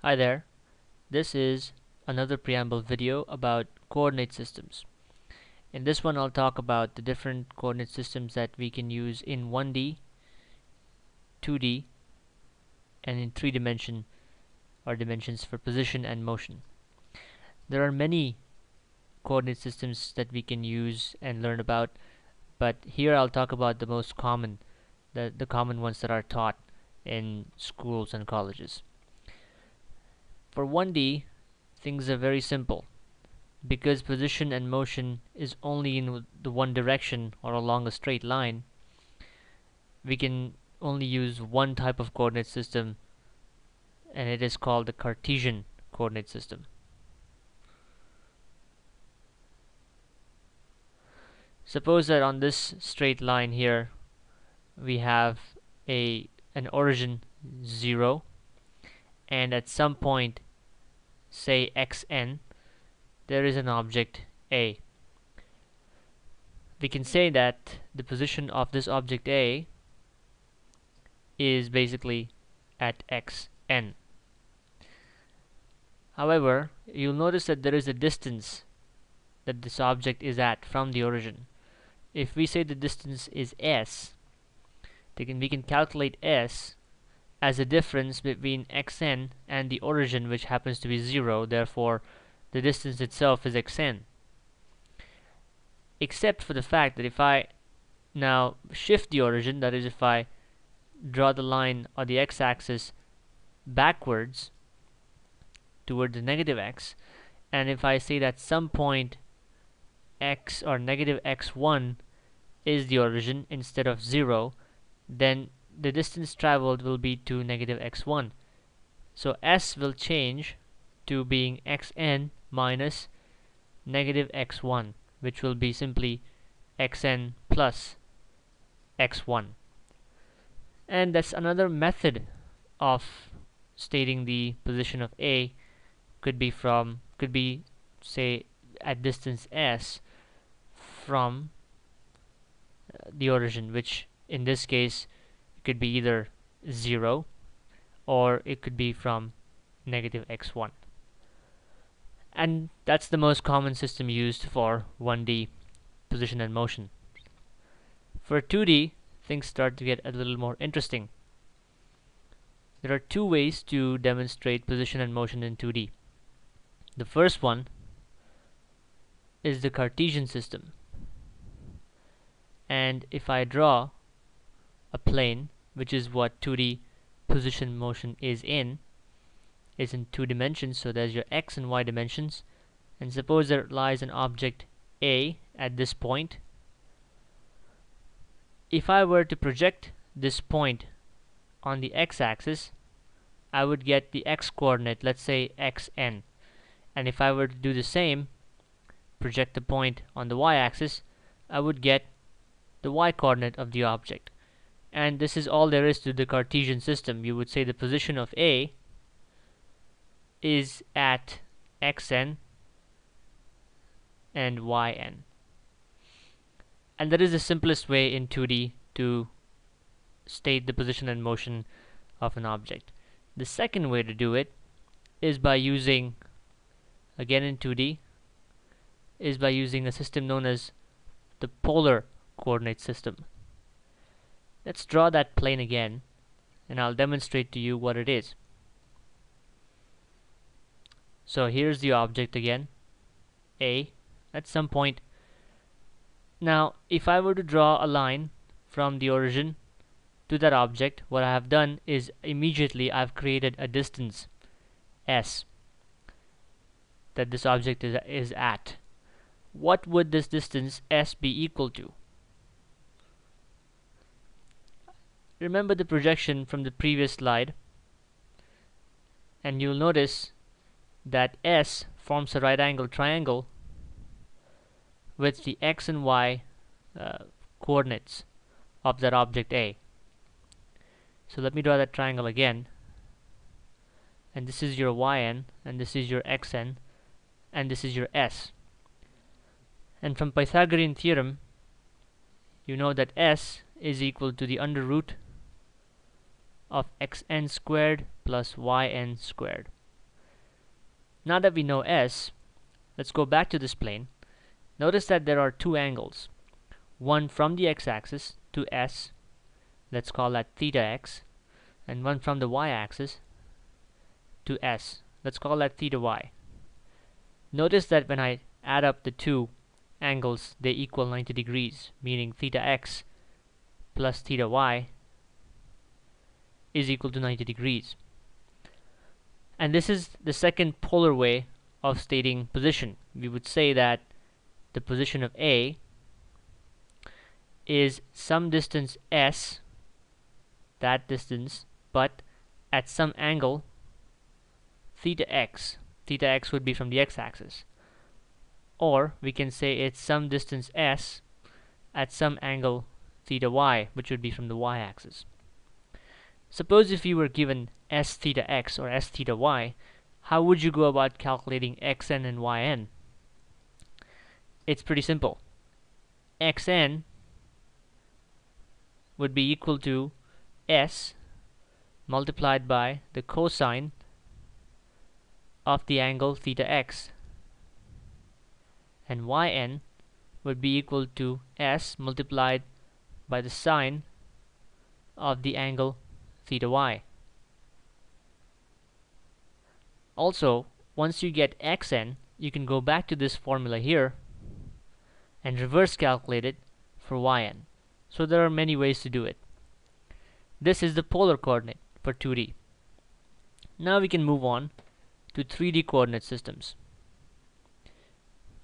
Hi there, this is another preamble video about coordinate systems. In this one I'll talk about the different coordinate systems that we can use in 1D, 2D, and in 3 dimension or dimensions for position and motion. There are many coordinate systems that we can use and learn about but here I'll talk about the most common the, the common ones that are taught in schools and colleges. For 1D, things are very simple. Because position and motion is only in the one direction or along a straight line, we can only use one type of coordinate system and it is called the Cartesian coordinate system. Suppose that on this straight line here we have a an origin 0 and at some point say xn there is an object A. We can say that the position of this object A is basically at xn. However, you'll notice that there is a distance that this object is at from the origin. If we say the distance is s, we can calculate s as a difference between xn and the origin which happens to be 0 therefore the distance itself is xn. Except for the fact that if I now shift the origin that is if I draw the line on the x-axis backwards toward the negative x and if I say that some point x or negative x1 is the origin instead of 0 then the distance traveled will be to negative x1 so s will change to being xn minus negative x1 which will be simply xn plus x1 and that's another method of stating the position of A could be from could be say at distance s from uh, the origin which in this case it could be either 0 or it could be from negative x1 and that's the most common system used for 1D position and motion. For 2D things start to get a little more interesting. There are two ways to demonstrate position and motion in 2D the first one is the Cartesian system. And if I draw a plane which is what 2D position motion is in is in two dimensions. So there's your x and y dimensions. And suppose there lies an object A at this point. If I were to project this point on the x-axis I would get the x coordinate let's say xn. And if I were to do the same project the point on the y-axis I would get the y coordinate of the object and this is all there is to the Cartesian system. You would say the position of A is at xn and yn. And that is the simplest way in 2D to state the position and motion of an object. The second way to do it is by using again in 2D is by using a system known as the polar coordinate system Let's draw that plane again and I'll demonstrate to you what it is. So here's the object again, A, at some point. Now, if I were to draw a line from the origin to that object, what I have done is immediately I've created a distance, S, that this object is, is at. What would this distance S be equal to? Remember the projection from the previous slide and you'll notice that S forms a right angle triangle with the x and y uh, coordinates of that object A. So let me draw that triangle again and this is your yn and this is your xn and this is your s. And from Pythagorean theorem you know that s is equal to the under root of xn squared plus yn squared. Now that we know s let's go back to this plane. Notice that there are two angles. One from the x-axis to s let's call that theta x and one from the y-axis to s let's call that theta y. Notice that when I add up the two angles they equal 90 degrees meaning theta x plus theta y is equal to 90 degrees. And this is the second polar way of stating position. We would say that the position of A is some distance s that distance but at some angle theta x. Theta x would be from the x-axis or we can say it's some distance s at some angle theta y which would be from the y-axis suppose if you were given s theta x or s theta y how would you go about calculating xn and yn? It's pretty simple. Xn would be equal to s multiplied by the cosine of the angle theta x. And yn would be equal to s multiplied by the sine of the angle theta y. Also, once you get xn, you can go back to this formula here and reverse calculate it for yn. So there are many ways to do it. This is the polar coordinate for 2D. Now we can move on to 3D coordinate systems.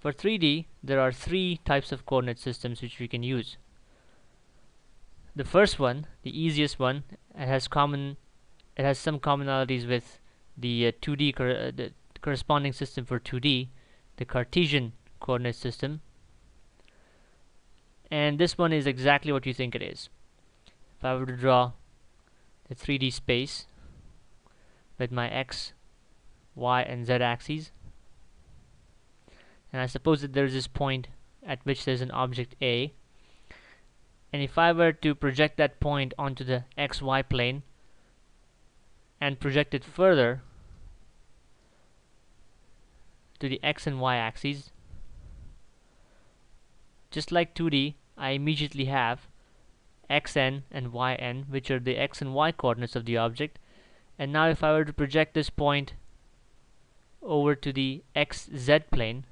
For 3D, there are three types of coordinate systems which we can use. The first one, the easiest one, it has common, it has some commonalities with the uh, 2D cor uh, the corresponding system for 2D, the Cartesian coordinate system, and this one is exactly what you think it is. If I were to draw the 3D space with my x, y, and z axes, and I suppose that there's this point at which there's an object A, and if I were to project that point onto the xy plane and project it further to the x and y axes just like 2D, I immediately have xn and yn, which are the x and y coordinates of the object. And now if I were to project this point over to the xz plane,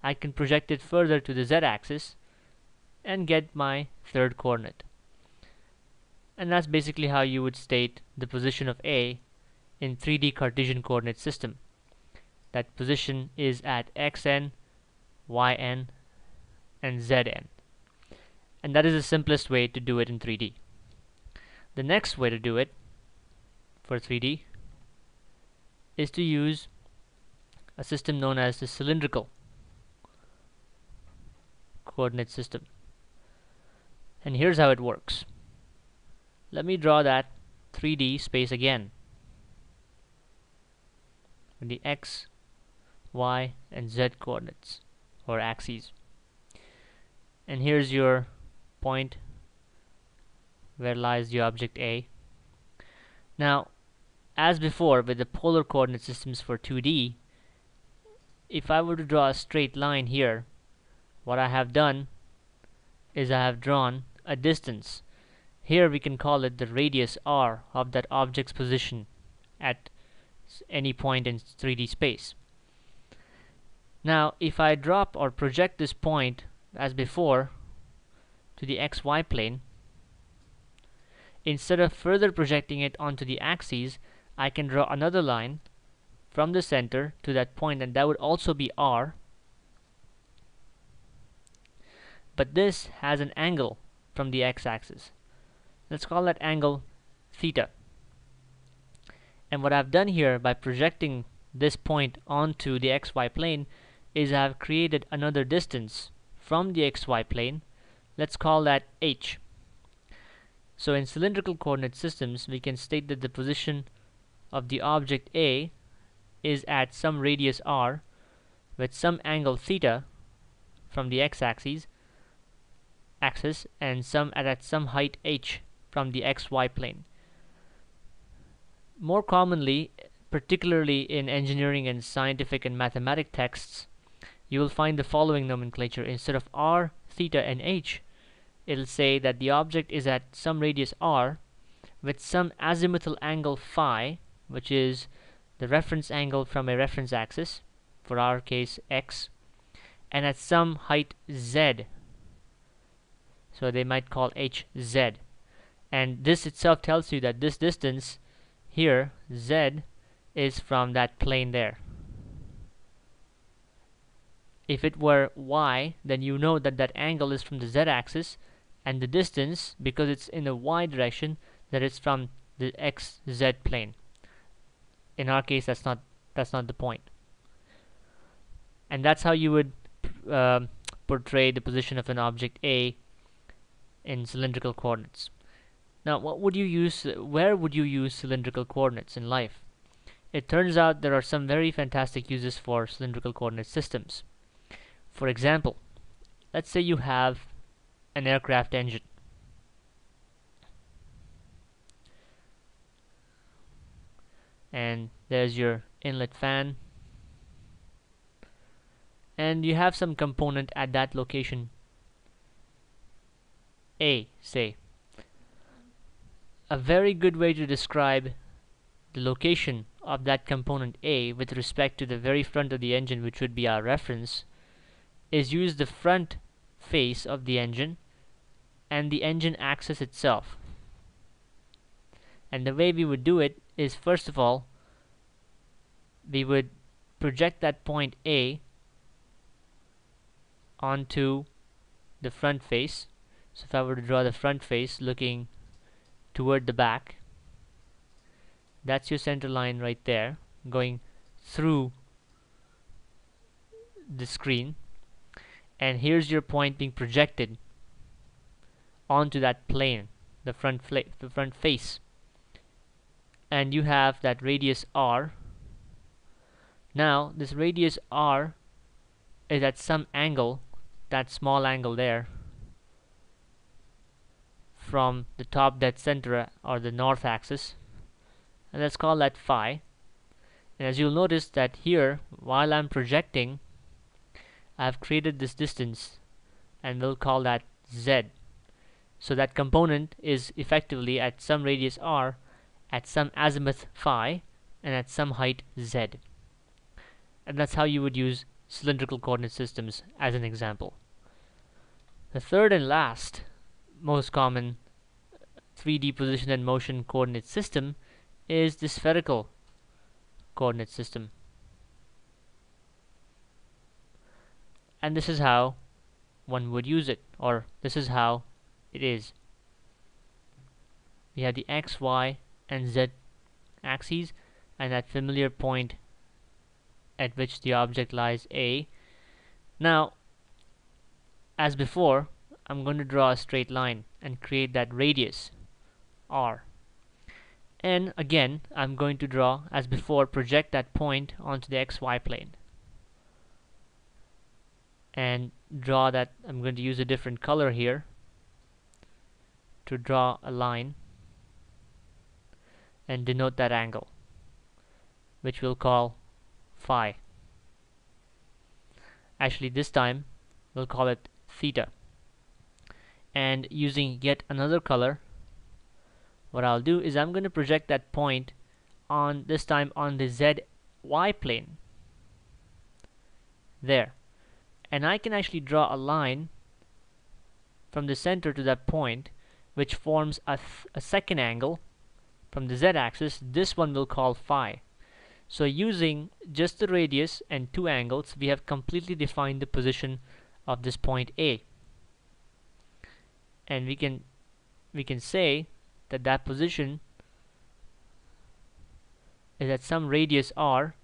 I can project it further to the z-axis and get my third coordinate. And that's basically how you would state the position of A in 3D Cartesian coordinate system. That position is at xn, yn, and Zn. And that is the simplest way to do it in 3D. The next way to do it for 3D is to use a system known as the cylindrical coordinate system. And here's how it works. Let me draw that 3D space again. With the x, y, and z coordinates or axes. And here's your point. Where lies the object A? Now as before with the polar coordinate systems for 2D if I were to draw a straight line here what I have done is I have drawn a distance. Here we can call it the radius r of that object's position at any point in 3D space. Now if I drop or project this point as before to the xy plane instead of further projecting it onto the axes I can draw another line from the center to that point and that would also be r. But this has an angle from the x-axis. Let's call that angle theta. And what I've done here by projecting this point onto the xy plane is I've created another distance from the xy plane. Let's call that h. So in cylindrical coordinate systems we can state that the position of the object A is at some radius r with some angle theta from the x-axis axis and some at, some height h from the xy plane more commonly particularly in engineering and scientific and mathematic texts, you will find the following nomenclature. Instead of r, theta, and h, it'll say that the object is at some radius r with some azimuthal angle phi, which is the reference angle from a reference axis, for our case x, and at some height z. So they might call hz. And this itself tells you that this distance here, z, is from that plane there. If it were y, then you know that that angle is from the z-axis, and the distance, because it's in the y direction, that it's from the xz plane. In our case, that's not that's not the point. And that's how you would uh, portray the position of an object A in cylindrical coordinates. Now, what would you use? Where would you use cylindrical coordinates in life? It turns out there are some very fantastic uses for cylindrical coordinate systems. For example, let's say you have an aircraft engine. And there's your inlet fan. And you have some component at that location A, say. A very good way to describe the location of that component A with respect to the very front of the engine which would be our reference is use the front face of the engine and the engine axis itself and the way we would do it is first of all we would project that point A onto the front face so if I were to draw the front face looking toward the back that's your center line right there going through the screen. And here's your point being projected onto that plane the front the front face. And you have that radius r. Now this radius r is at some angle that small angle there from the top dead center uh, or the north axis. And let's call that phi. And as you'll notice that here while I'm projecting I've created this distance and we'll call that z. So that component is effectively at some radius r at some azimuth phi and at some height z. And that's how you would use cylindrical coordinate systems as an example. The third and last most common 3D position and motion coordinate system is the spherical coordinate system. And this is how one would use it, or this is how it is. We have the x, y, and z axes, and that familiar point at which the object lies A. Now, as before, I'm going to draw a straight line and create that radius R. And again I'm going to draw as before project that point onto the xy plane. And draw that I'm going to use a different color here to draw a line and denote that angle which we'll call phi. Actually this time we'll call it theta and using yet another color what I'll do is I'm going to project that point on this time on the ZY plane. There. And I can actually draw a line from the center to that point which forms a, a second angle from the z-axis this one we'll call phi. So using just the radius and two angles we have completely defined the position of this point A and we can we can say that that position is at some radius r,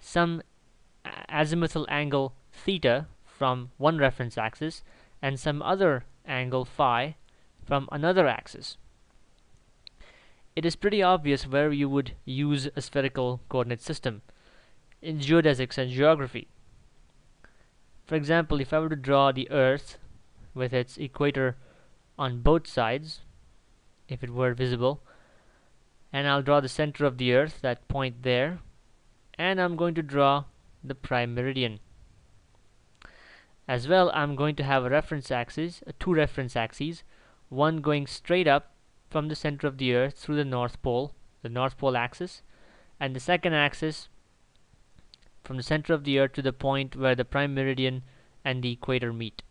some azimuthal angle theta from one reference axis, and some other angle phi from another axis. It is pretty obvious where you would use a spherical coordinate system in geodesics and geography. For example, if I were to draw the Earth with its equator on both sides, if it were visible. And I'll draw the center of the earth that point there. And I'm going to draw the prime meridian. As well I'm going to have a reference axis uh, two reference axes. One going straight up from the center of the earth through the north pole the north pole axis. And the second axis from the center of the earth to the point where the prime meridian and the equator meet.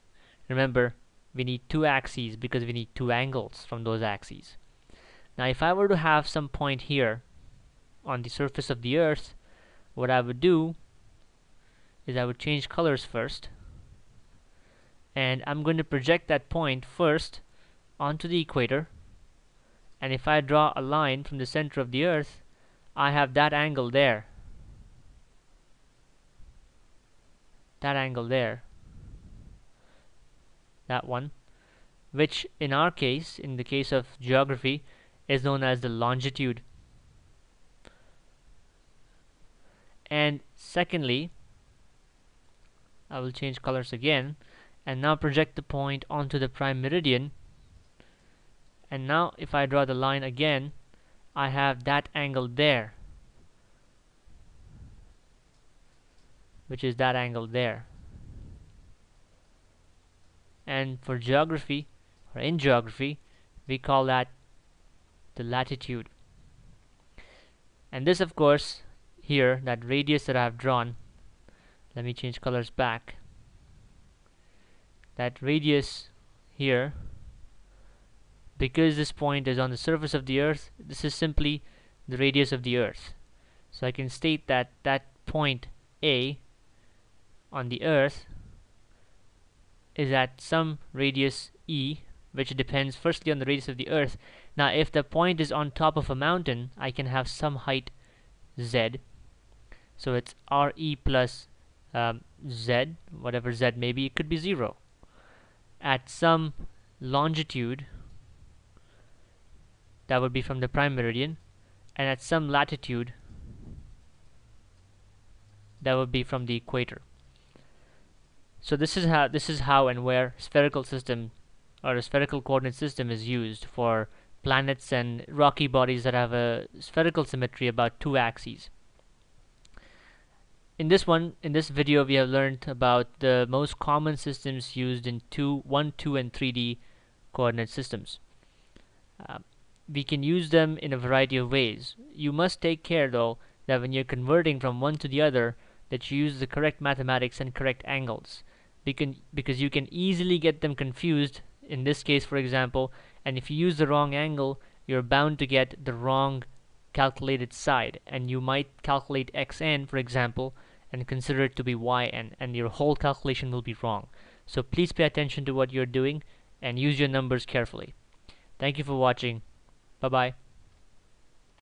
Remember we need two axes because we need two angles from those axes. Now if I were to have some point here on the surface of the earth what I would do is I would change colors first and I'm going to project that point first onto the equator. And if I draw a line from the center of the earth I have that angle there. That angle there that one which in our case in the case of geography is known as the longitude. And secondly I will change colors again and now project the point onto the prime meridian. And now if I draw the line again I have that angle there which is that angle there and for geography or in geography we call that the latitude. And this of course here that radius that I have drawn let me change colors back. That radius here because this point is on the surface of the earth this is simply the radius of the earth. So I can state that that point A on the earth is at some radius E which depends firstly on the radius of the earth. Now if the point is on top of a mountain I can have some height Z. So it's RE plus um, Z whatever Z may be it could be zero. At some longitude that would be from the prime meridian. And at some latitude that would be from the equator so this is how this is how and where spherical system or a spherical coordinate system is used for planets and rocky bodies that have a spherical symmetry about two axes. In this one in this video we have learned about the most common systems used in 2 1 2 and 3d coordinate systems. Uh, we can use them in a variety of ways. You must take care though that when you're converting from one to the other that you use the correct mathematics and correct angles because, because you can easily get them confused in this case for example and if you use the wrong angle you're bound to get the wrong calculated side and you might calculate xn for example and consider it to be yn and your whole calculation will be wrong. So please pay attention to what you're doing and use your numbers carefully. Thank you for watching. Bye bye.